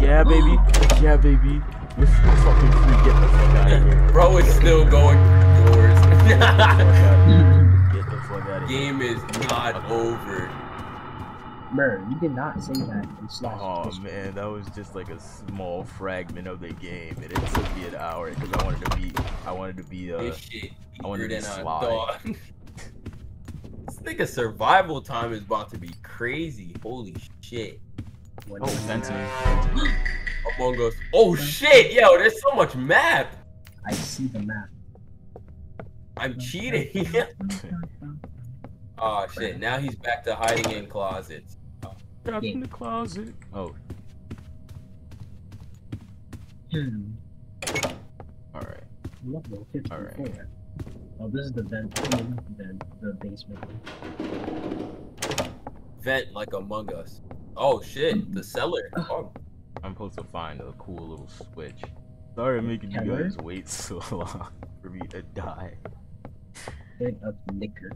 Yeah, baby. Yeah, baby. You're fucking free. Get the fuck out of here. Bro is still going doors. Get the fuck out. Get the fuck out of here. Game is not over. Bro, you did not say that in slash. Oh man, that was just like a small fragment of the game, and it took me an hour because I wanted to be, I wanted to be, uh, This shit I wanted to be than a sly. dog. this nigga survival time is about to be crazy. Holy shit. What oh, is- Fenton. Among Us. Oh shit, yo, there's so much map. I see the map. I'm cheating. oh shit, now he's back to hiding in closets. Trapped in the closet. Oh, Hmm. Alright. Alright. Oh, this is the vent. the vent. The basement. Vent like Among Us. Oh shit, the cellar. Oh, I'm supposed to find a cool little switch. Sorry, I'm making you guys wait so long for me to die. Bit of liquor.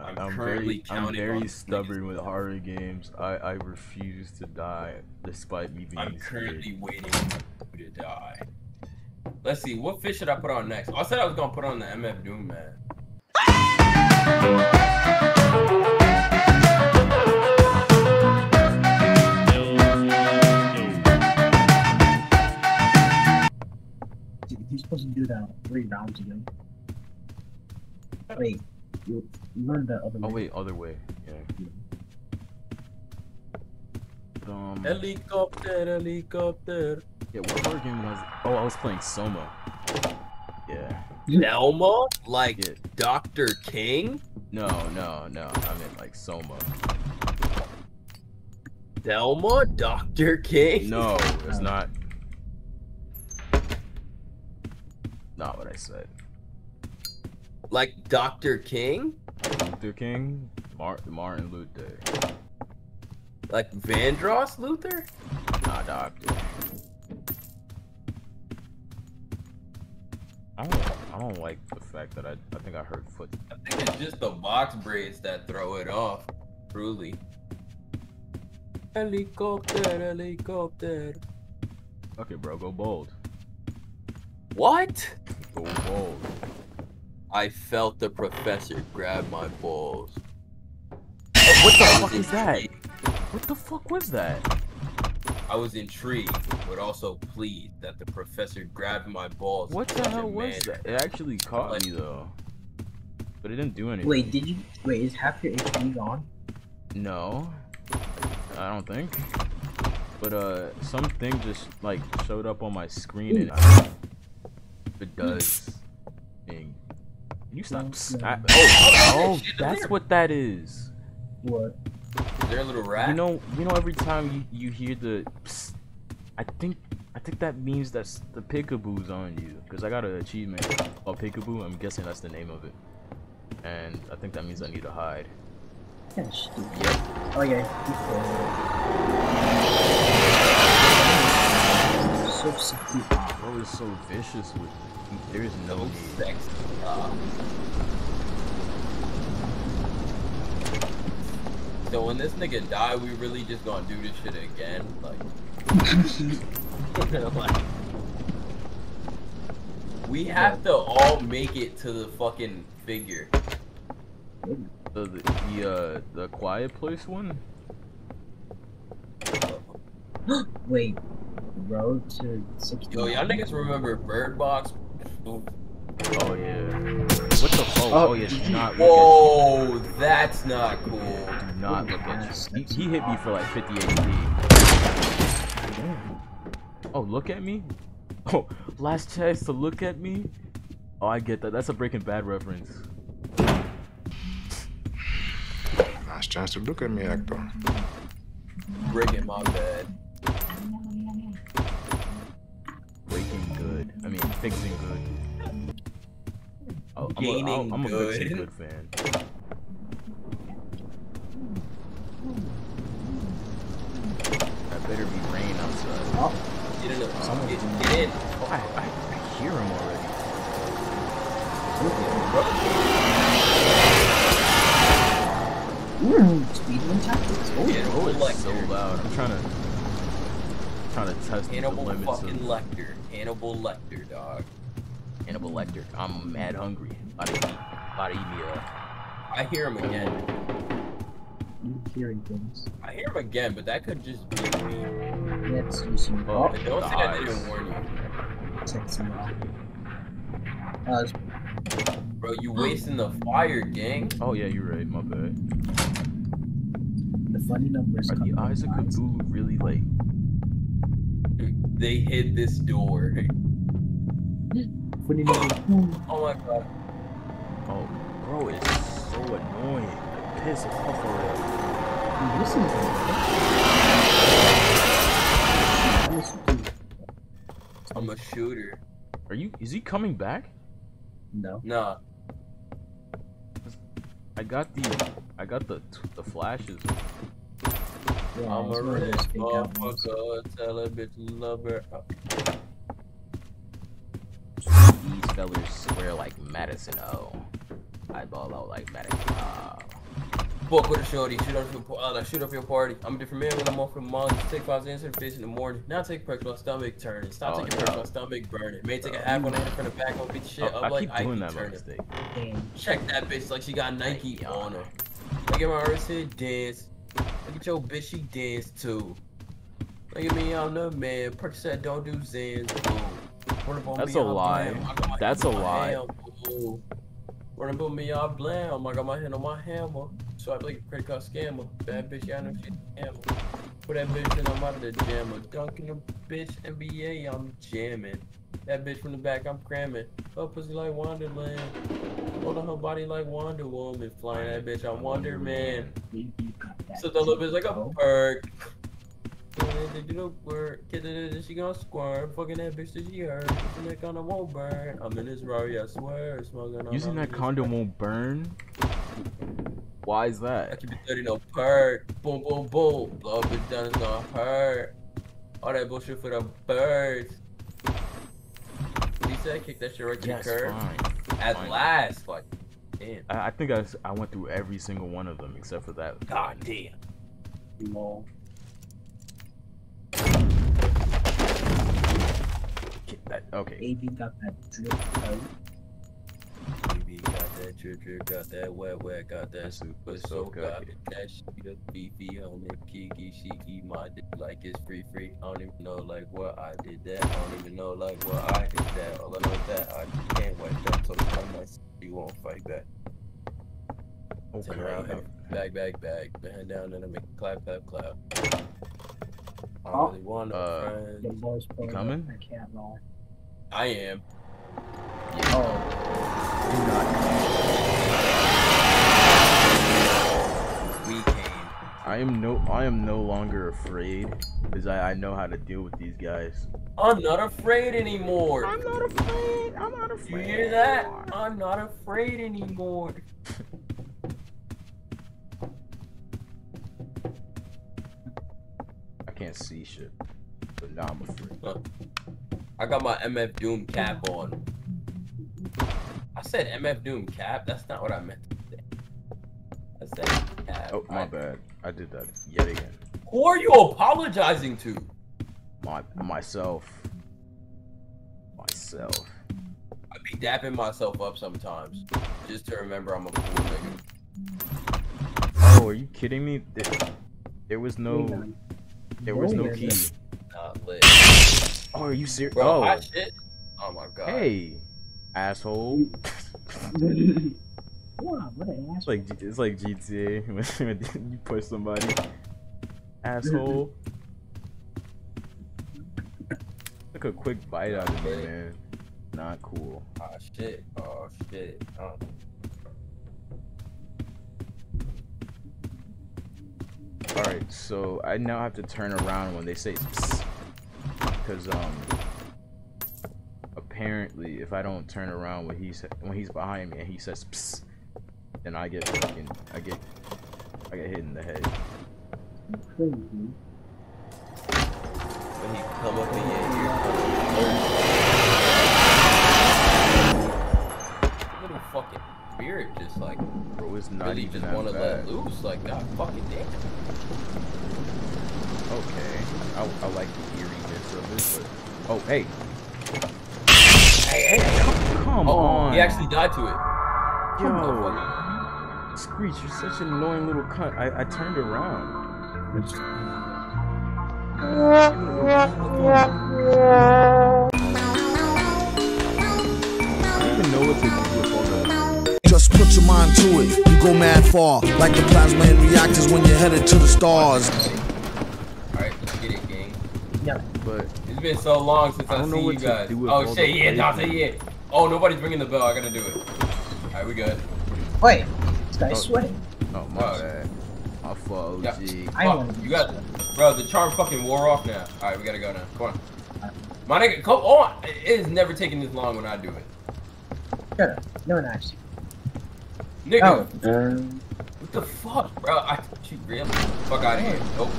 I'm I'm currently very, I'm very stubborn with horror games. I, I refuse to die despite me being I'm scared. currently waiting for you to die. Let's see, what fish should I put on next? I said I was gonna put on the MF Doom man. Do that three rounds ago. Wait, you you learned the other Oh way. wait, other way. Yeah. Um, Helicopter, helicopter. yeah, what horror game was? Oh, I was playing Soma. Yeah. Selma? Like Yeah. Dr. King? No, no, no. I meant like Soma. Selma? Dr. King? No, it's not. Not what I said. Like Dr. King? Luther King, Mar- Martin Luther. Like Vandross Luther? Nah, doctor. I don't. I don't like the fact that I. I think I heard foot. I think it's just the box braids that throw it off. Truly. Helicopter, helicopter. Okay, bro, go bold. What? Go bold. I felt the professor grab my balls. What the fuck is that? What the fuck was that? I was intrigued, but also pleased that the professor grabbed my balls. What the hell was that? It actually caught Like- me though, but it didn't do anything. Wait, did you? Wait, is half your HP gone? No, I don't think. But uh, something just like showed up on my screen and I, it does. Thing. Can you stop? s- I- oh, oh, oh, oh that's what that is. What? Is there a little rat? You know, you know, every time you you hear the, psst, I think I think that means that's the peekaboo's on you. Cause I got an achievement called peekaboo. I'm guessing that's the name of it. And I think that means I need to hide. Yeah, stupid. Yep. Oh yeah. you So stupid. Bro is so vicious with. There's no no sex. Uh, so when this nigga die, we really just gonna do this shit again? Like, like we have to all make it to the fucking figure. The the the, uh, the quiet place one. Wait, road to 60. Yo, y'all niggas remember Bird Box? Oh yeah. What the? Oh, Oh. oh yeah. Do not look at. Whoa, that's not cool. Do not look at Yes, you. He, he hit me for like 50 HP. Oh, look at me. Oh, last chance to look at me. Oh, I get that. That's a Breaking Bad reference. Last chance to look at me, actor. Breaking my bed. Fixing good. Oh, I'm a, Gaining oh, I'm a fixing good. good fan. That better be rain outside. Oh, Get in the Someone- get, get in. Oh, I, I, I hear him already. Ooh, speedrun tactics. Oh, yeah, Oh, it's like so loud. I'm trying to. Trying to test the Hannibal limits fucking of Lecter. Hannibal Lecter, dog. Hannibal Lecter. I'm mad hungry. About to eat. About to eat me a. I hear him again. You hearing things. I hear him again, but that could just be me. Let's use some. Oh. Oh, don't say I didn't warn you. check some out. Uh, Bro, you wasting the fire, gang. Oh yeah, you're right. My bad. the funny numbers. Are the eyes of from. Cthulhu really like? They hid this door. Funny numbers. Oh my god. Oh, bro, it's so annoying. Like, piss off already. Dude, Listen to that. Listen to it. I'm a shooter. Are you? Is he coming back? No. Nah. I got the. I got the the flashes. Yeah, I'm a one rich those fake out ones. motherfucker. Tell a bitch love her. These fellers swear like Madison. Oh, I ball out like Madison. Oh. Fuck with a shorty, shoot up your uh, shoot up your party. I'm a different man when I'm off from months. Take five cents to the face in the morning. Now take perks while stomach turning. Stop Oh, taking no. perks while stomach burning. May take a half on the head from the back, I'll beat the shit Oh, up I like keep doing that by turning. mistake. Check that bitch like she got Nike Yeah. on her. Look at my wrist hit dance. Look at your bitch, she dance too. Look at me, I'm the man. Perk that don't do Zans. Boom. Run up on That's a lie. blam. I got That's a lie. ham, boom. Run up on me, I blam. I got my hand on my hammer. So I like a credit card scammer. Bad bitch, I know she's a scammer. Put that bitch in, I'm out of the jammer. Dunking a bitch, NBA, I'm jamming. That bitch from the back, I'm cramming. Her pussy like Wonderland. Holding her body like Wonder Woman. Flying that bitch, I'm Wonder Man. You, you got that. So the little bitch like a perk. Yeah, They do the work, get it, she gonna squirt. Fucking that bitch that she hurt. Using that condom won't burn. I'm in this Rari, I swear. Smoking Using that condom won't burn. Why is that? I that? keep it 30, no perk. Boom, boom, boom. Blow a bitch down, it's gonna hurt. All that bullshit for the birds. What he said? Kick that shit right to Yes, the curb. fine. At fine. last, like, damn. I, I think I, s- I went through every single one of them except for that. God damn. lol. Ki- that- Okay. AB got that drip coat. Baby got that drip drip, got that wet wet, got that super super so got it. that shit a beefy on it, kiki shiki, my dick like it's free free. I don't even know like what I did that. I don't even know like what I did that. All I know is that I can't wipe that. So I'm like, you won't fight back. Turn around, bag hit back back back, bend down, and I make a clap clap clap. I Oh. don't really want no Uh, friends. The boys pulling up. coming? I can't lie. I am. Oh, We came. I am no. I am no longer afraid because I, I know how to deal with these guys. I'm not afraid anymore. I'm not afraid. I'm not afraid. You hear that? I'm not afraid anymore. I can't see shit, but now I'm afraid. Uh, I got my MF Doom cap on. I said MF Doom cap. That's not what I meant to say. I said cap. Oh my I- bad. I did that yet again. Who are you apologizing to? My myself. Myself. I be dapping myself up sometimes just to remember I'm a cool nigga. Oh, are you kidding me? There, there was no. There was no key. Not lit. Oh, are you serious? Bro, Oh, shit. Oh my god. hey, asshole. Wow, what an ass. It's like it's like GTA when you push somebody. Asshole. Took a quick bite out of me, man. Not cool. Oh shit. Oh shit. Oh. Alright, so I now have to turn around when they say because um apparently if I don't turn around when he's when he's behind me and he says Psst, then I get fucking I get I get hit in the head. Crazy. When he come up in your ear. Little fucking spirit just like Bro, it's not really even just wanna bad. let loose. Like god fucking damn. Okay, I, I like the eerie of this way. Oh, hey. Hey, hey, come, come Oh, on. he actually died to it. Yo, Screech, you're such an annoying little cunt. I, I turned around. I don't even know what to do with all the. Just put your mind to it, you go mad far, like the plasma in reactors when you're headed to the stars. Alright, let's get it, gang. Yeah. But It's been so long since I I, don't know see what you to guys. do with oh, all Oh the shit, yeah, Dante, places. yeah. Oh, nobody's ringing the bell. I gotta do it. Alright, we good. Wait, this guy's Oh. sweating. oh my Oh. bad. My fault, Yeah. I Fuck, wanna you got, bro. The charm fucking wore off now. All right, we gotta go now. Come on, my nigga. Come on. It is never taking this long when I do it, Shut up. No one asked you. nigga. Oh, What the fuck, bro? I you really fuck out of here. Nope.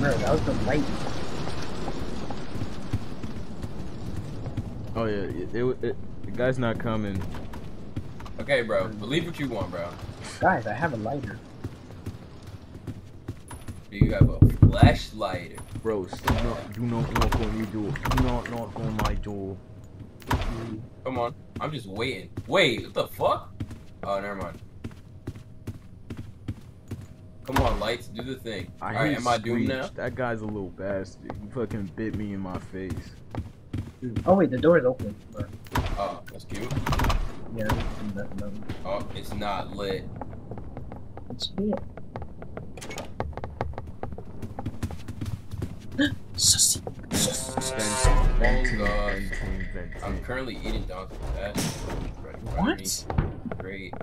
bro, that was the light. Oh yeah, it, it, it, the guy's not coming. Okay, bro. Believe what you want, bro. Guys, I have a lighter. You have a flashlight. Bro, do not, do not knock on your door. Do not knock on my door. Come on. I'm just waiting. Wait, what the fuck? Oh, never mind. Come on, lights, do the thing. I All right, hate am I doomed now? That guy's a little bastard. He fucking bit me in my face. Oh wait, the door is open. Oh, that's cute. Yeah. Oh, it's not lit. It's here. Sussy. Venting, God. I'm currently eating ass. Ready. What? Great.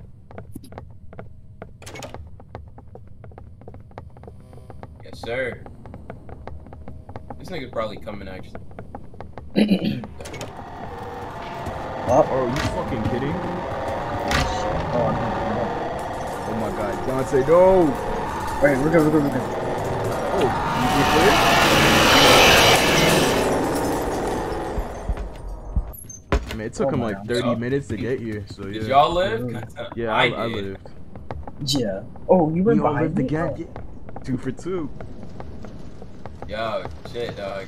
Yes, sir. This nigga's probably coming actually. Oh, are you fucking kidding? oh, I'm Oh my god, Dante, no! Alright, we're good, we're good, we're good. Oh, you, you clear? I mean, it took Oh him like God. 30 Y'all- minutes to get here, so yeah. Did y'all live? Yeah, I, I, I, lived. Yeah. Oh, you were We all behind lived me? again. Oh. Two for two. Yo, shit, dog.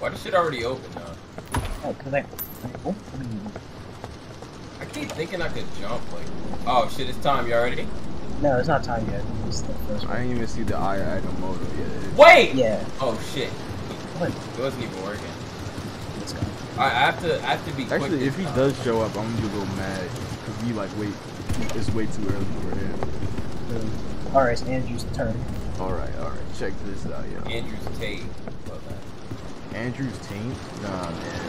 Why this shit already open now? Oh, cause I. Oh, I keep thinking I could jump like. Oh shit, it's time. You ready? no, it's not time yet. It's the first I didn't even see the eye item motor yet. Wait. Yeah. Oh shit, What? it wasn't even working. Let's go. I I have to. I have to be. quick Actually, if he time. does show up, I'm gonna be a little mad. Cause we like, wait, it's way too early for him. Alright, it's Andrew's turn. Alright, alright, check this out, yo. Andrew's Tate. Love that. Andrew's team? Nah, man.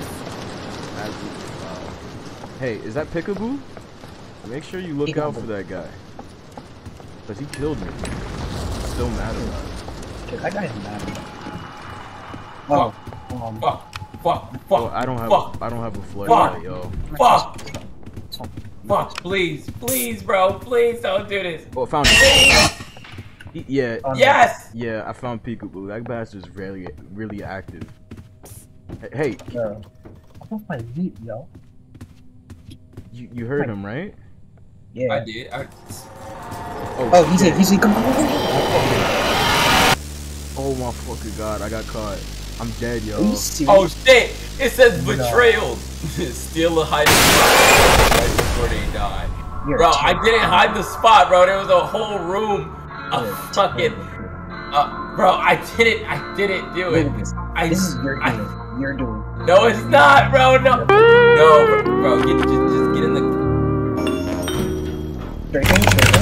Absolutely foul. Hey, is that Pickaboo? Make sure you look out for that guy. Cause he killed me. Still mad about it. Shit, that guy's mad. Oh, um, Fuck. Fuck. Fuck. Oh, I don't have Fuck. a, I don't have a flashlight, yo. Fuck. Fuck. Please. Please, bro. Please don't do this. Oh, I found it. Yeah, Oh. Yes. yeah, I found Peekaboo. That bastard's really, really active. Hey, Hey, Bro. I'm off my meat, yo. you, you heard him, right? Yeah. I did. I, Oh, he's in, he's in, come on, come on. Oh my fucking god, I got caught. I'm dead, yo. You serious? oh shit! It says No. betrayal. Steal a hiding spot right before they die. You're Bro, I didn't hide the spot, bro. There was a whole room of You're a fucking. Uh, bro, I didn't. I didn't do it. Look this. I. This is your I- doing. You're doing. No, it's not, bro. No. No, bro. bro get, just, just get in the. Straight in, straight in.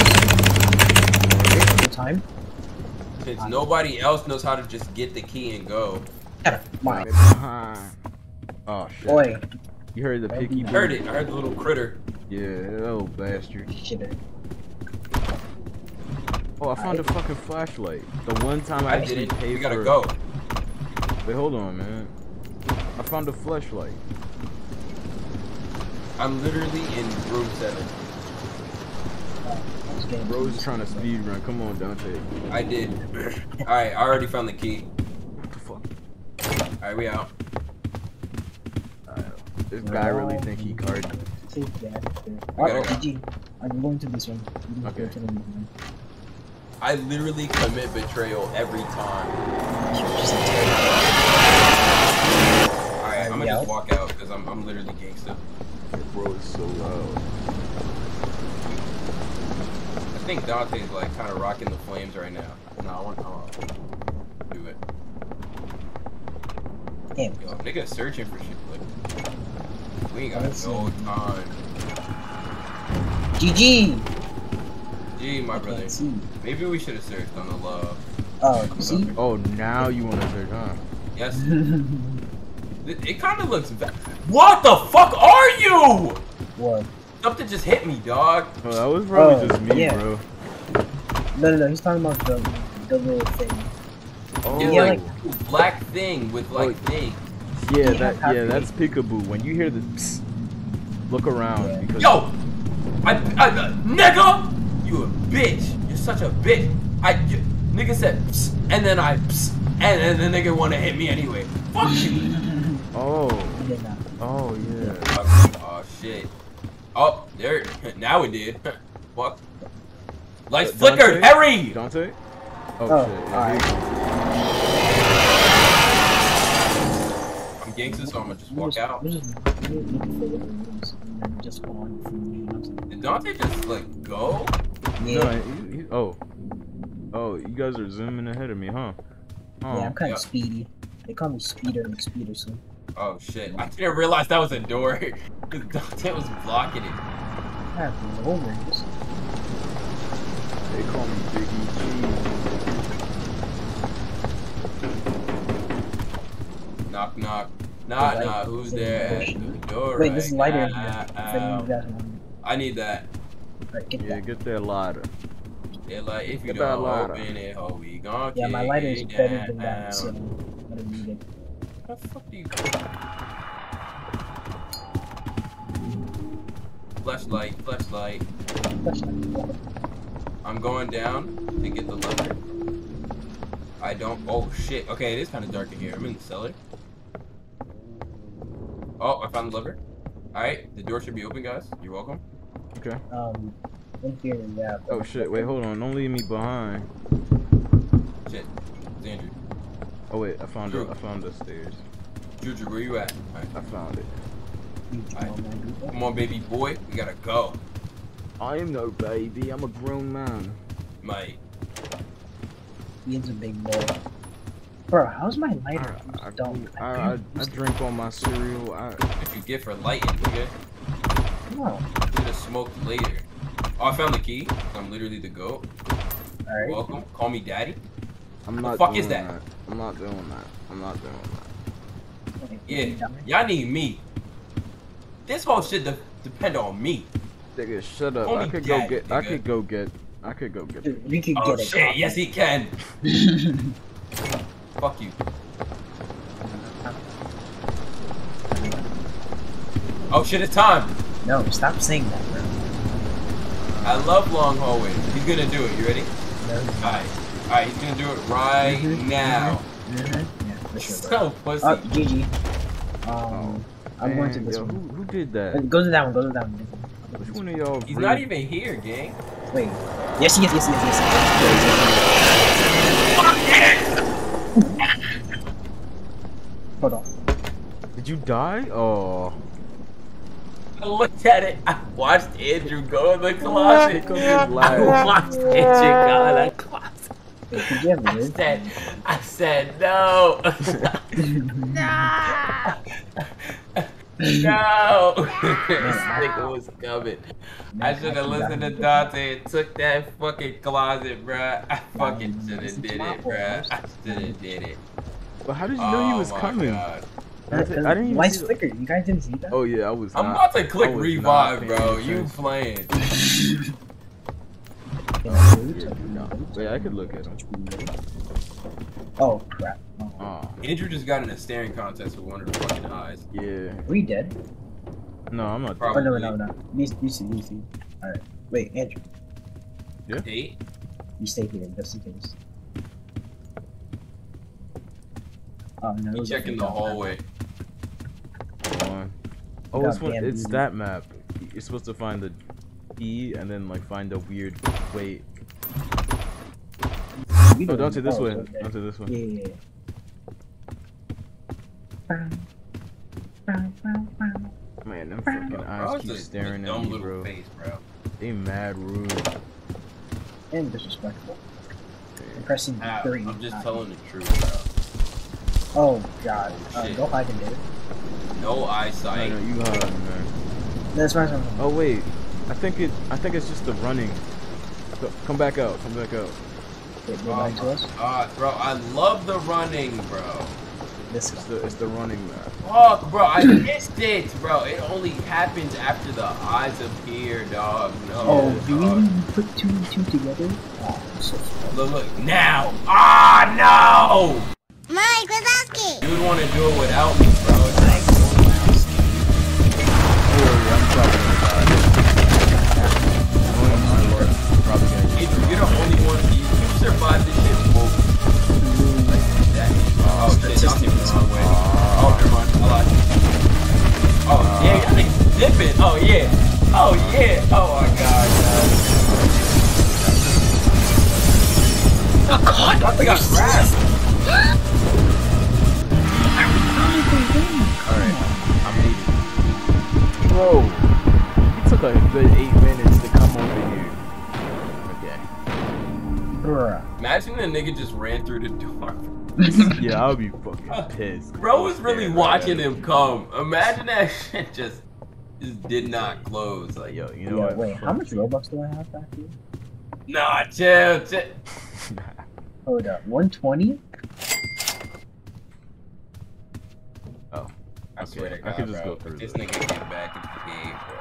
Okay, good time. Since nobody else knows how to just get the key and go. Shut up. Mine. Behind. Oh shit. Boy. You heard the picky I heard it. I heard the little critter. Yeah, that little bastard. Shit. Oh, I found a fucking flashlight. The one time I, I didn't. paid We gotta for. go. Wait, hold on, man. I found a flashlight. I'm literally in room seven. This game. Bro's trying to speed run. Come on, Dante. I did. Alright, I already found the key. What the fuck? Alright, we out. Uh, this guy really think he carded. Take that. We gotta go. I'm going to this one. Okay. to the one. I literally commit betrayal every time. You're just a terrible- I'm literally gangsta. Bro, it's so loud. I think Dante's like kind of rocking the flames right now. No, I want to do it. Damn. Yo, nigga searching for shit. Like, we ain't got Let's no see. time. GG. Gee, my brother. see. Maybe we should have searched on the love. Oh, see? Oh, now you want to search, huh? Yes. it it kind of looks. Va- what the fuck are you? what? Something just hit me, dog. Oh, that was probably Oh, just me, yeah. bro. No, no, no. He's talking about the the little thing. Oh, It's Yeah, like like- black thing with like Oh. things. yeah, Yeah, that, happy. yeah, that's peekaboo. When you hear the psst, look around Yeah. because Yo, I, I, uh, nigga, you a bitch. You're such a bitch. I, you, nigga said, Psst, and then I, Psst, and then the nigga want to hit me anyway. Fuck you. Oh, He oh yeah. oh shit. Oh, there. Now it did. Fuck. Lights Uh, flickered. Dante? Hurry. Dante? Oh, Oh, shit. Yeah, alright. I'm gangster, so I'm gonna just walk out. Just we're looking for little rooms and then just go from you know what I'm Did Dante just like go? Yeah, No, he, he, oh. Oh, you guys are zooming ahead of me, huh? Oh. yeah, I'm kind Yeah. of speedy. They call me Speeder and Speeder, so Oh shit! I didn't realize that was a door. Cause Dante was blocking it. I have no over They call me Biggie G. Knock knock. Knock Right. knock. Who's there at wait, the door? Wait, this is lighter in now? here. If any of you guys want I need that. Alright, get Yeah, that. get that lighter. Yeah, like if you Get that don't lighter. open it, ho, we gon' Yeah, my kick lighter is better than that, so I don't need it. What the fuck do you? Flashlight, flashlight. Flashlight. I'm going down to get the lever. I don't. Oh shit. Okay, it is kind of dark in here. I'm in the cellar. Oh, I found the lever. All right, the door should be open, guys. You're welcome. Okay. Um, in here, yeah. Oh shit, wait, hold on. Don't leave me behind. Shit, it's Andrew. Oh wait, I found it. I found the stairs. Juju, where you at? All right, I found it. You Alright. know, man, do come on, baby boy. We gotta go. I am no baby, I'm a grown man. Mate, that. He is a big boy. Bro, how's my lighter? I, Don't. I, I, I drink all my cereal. I, what you get for lighting, nigga? Come on. Should have smoked later. Oh, I found the key. I'm literally the goat. Alright. Welcome. Call me daddy. I'm not fuck doing is that? I'm not doing that. I'm not doing that. Yeah, y'all need me. This whole shit de- depend on me. Nigga, shut up. Call I me could go daddy, get. I could go get. I could go get. Dude, we could Oh get shit, yes he can. Fuck you. Oh shit, it's time. No, stop saying that, bro. I love long hallways. He's gonna do it. You ready? No. Alright. Alright, he's gonna do it right Mhm, now. Mm-hmm. Yeah, for sure. So pussy. Oh, GG. Um, I'm going to this yo, one. Who, who did that? Uh, Go to that one, go to that one. Which one of y'all? He's really- not even here, gang. Wait. Yes, he is, yes, yes, yes, yes. Hold on. Did you die? Oh. I looked at it. I watched Andrew go in the closet. Pick up. I watched Andrew go in the closet. Wait, could I said, I said no. no. No, this nigga was coming. I should have listened to Dante and took that fucking closet, bruh. I fucking should have did it, bruh. I should have did it. But how did you know he Oh was coming? God. I didn't- I didn't even Lights see the- flickered. You guys didn't see that? Oh yeah, I was. I'm not- about to click revive, bro. You playing. In the food? Yeah, no. Wait, I could look at him. Oh crap. Oh. Andrew just got in a staring contest with one of the fucking eyes. yeah. Are we dead? No, I'm not. Probably. Oh no, no, no. You, you see, you see. Alright. Wait, Andrew. Eight. You stay here just in case. Oh no. it You was checking the don't- hallway. One. Oh, it's one. It's dude. that map. You're supposed to find the key and then like find a weird way. We Oh, don't- don't say this way. okay. Don't say this way. Yeah, yeah, yeah. Man, them fucking eyes it's keep a- a staring at me, bro. face, bro. They mad rude. And disrespectful. I'm pressing Ah, 3 I'm just not telling the truth, Oh god. Oh, Uh, shit. go hide in there. bro. No I eyesight. know you hard, man. That's why I'm Oh wait, I think it. I think it's just the running. Go- Come back out. Come back out. Wait, go Oh back to us. god, bro, I love the running, bro. This It's guy. the it's the running man. Fuck, bro, I missed it, bro. It only happens after the eyes appear, dog. No. Oh, dog. really? You put two and two together? Oh, I'm so sorry. Look, look, now. Ah, no! Mike Wazowski! You would want to do it without me, I would be fucking pissed. Bro was really Staring watching him come. Imagine that shit just just did not close. Like, Yo, you know Yeah, what? wait, how much Robux do I have back here? nah, chill, chill. Hold up, 120? oh, I Okay, swear to I God, could just bro. go through this this. nigga get back into the game, bro.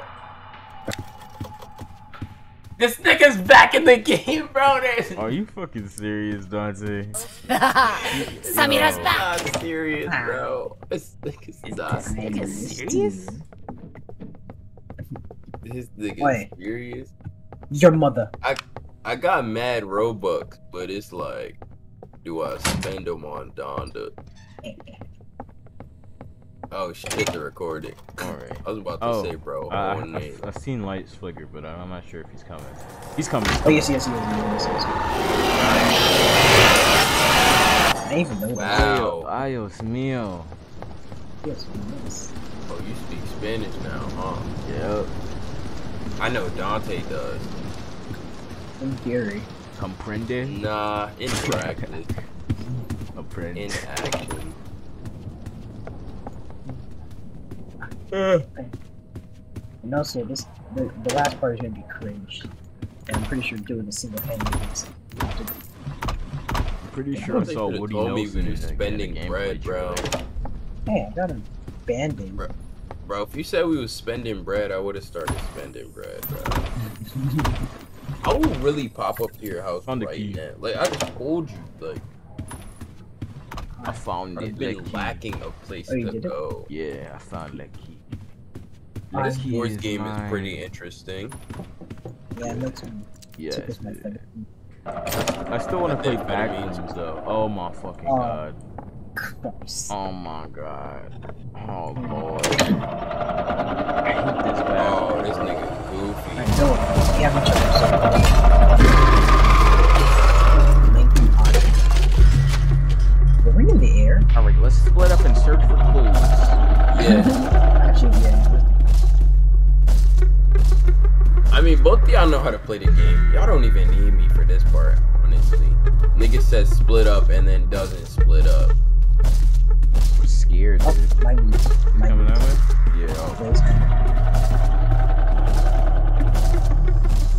This nigga's back in the game, bro. There's are you fucking serious, Dante? Samira's Yo. back! not serious, ah. bro. This nigga's not nigga serious. This nigga's Wait. serious. Your mother. I I got mad Robux, but it's like, do I spend them on Donda? Eh, eh. Oh shit, the recording. Alright. I was about to Oh, say, bro, I, whole I, name. I've, I've seen lights flicker, but I'm not sure if he's coming. He's coming. Oh, yes, yes, yes, yes, yes, yes. I didn't even know that. Wow. Ayos mío. Yes, yes. Oh, you speak Spanish now, huh? Yep. I know Dante does. In theory. Comprende? Nah, in practice, Comprende. in action. Uh. And also, this the, the last part is gonna be cringe. And I'm pretty sure doing a single handed is have to I'm pretty Yeah, sure I saw could've Woody told me Nelson we in was the, spending bread, bro. Hey, I got a band-aid. Bro. Bro, if you said we was spending bread, I would have started spending bread, bro. I will really pop up to your house Found right key. now. Like I just told you, like I found I've it. been that key. lacking a place Oh, to did it? go. Yeah, I found that key. This key boys is game is pretty interesting. Yeah, that's one. Yes. Dude. I still want to play Amphetamines. Backrooms though. Oh my fucking Oh. god. Christ. Oh my god. Oh lord. I hate this Oh, this nigga goofy. I know. We haven't checked Lincoln We're in the air. Alright, let's split up and search for clues. Yeah. Actually, yeah. Mean, both of y'all know how to play the game. Y'all don't even need me for this part, honestly. Nigga says split up and then doesn't split up. I'm scared, Oh, dude. my my Coming that way? Yeah. place.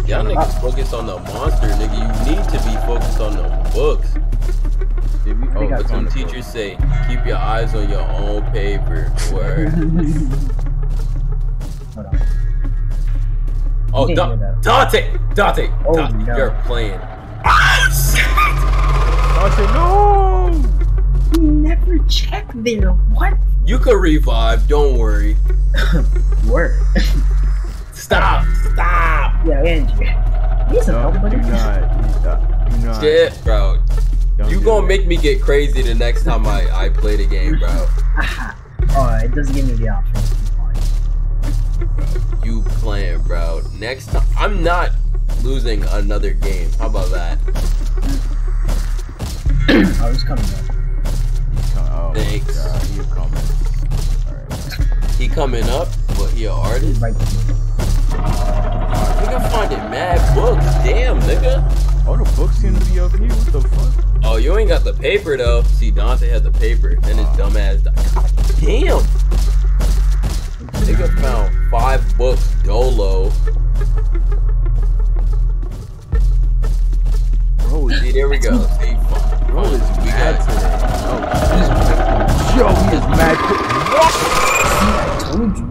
Y'all niggas focus on the monster, nigga. You need to be focused on the books. Did Oh, But some the teachers say, keep your eyes on your own paper. Word. Hold on. Oh, didn't Da- hear that. Dante! Dante! Oh, Dante, no. you're playing. I said no. You never check there. What? You could revive, don't worry. Word. Stop! Stop! yeah, Andrew. He's a No, help, do buddy. not. Do not. Shit, bro. Don't You do gonna that. make me get crazy the next time I, I play the game, bro. Aha. Oh, it doesn't give me the option. You playing, bro. Next time, I'm not losing another game. How about that? I was coming up. He's coming. Oh, Thanks. God, you're coming. Alright. he coming up, but he an artist. Right. Nigga finding mad books. Damn, nigga. All the books seem to be up here. What the fuck? Oh, you ain't got the paper though. See, Dante had the paper. Then his uh. dumbass. Di- God damn. Nigga found five books dolo. Bro, is See, there we go. See, bro is we mad got today. Oh, yo, he is mad. quick. Told you.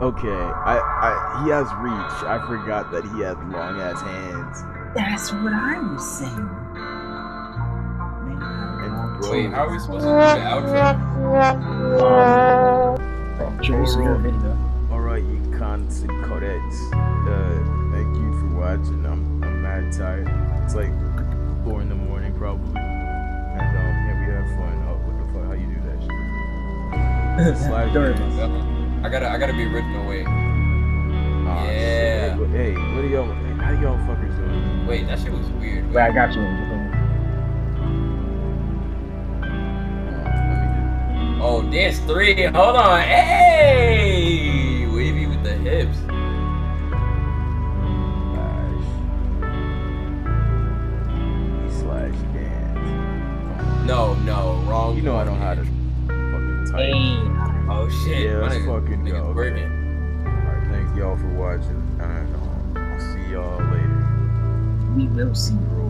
Okay, I, I, he has reach. I forgot that he has long ass hands. That's what I was saying. And bro, Wait, how are we supposed to do the outro? um, Joe's video. All right, you cons and codettes. Uh, thank you for watching. I'm, I'm mad tired. It's like four in the morning probably. And um, yeah, we have fun. Oh, what the fuck? How you do that shit? Slide Durable. I gotta, I gotta be written away. Aw, shit. Yeah. Hey, Hey, what are y'all? How y'all fuckers doing? wait, that shit was weird. Wait, I got you. Angel. Let Oh, dance three. Hold on. Hey, No, no, wrong. You know I don't know how to fucking type. Hey, Oh shit. Yeah, let's fucking go, working. Alright, thank y'all for watching. And um, I'll see y'all later. we will see. Robot.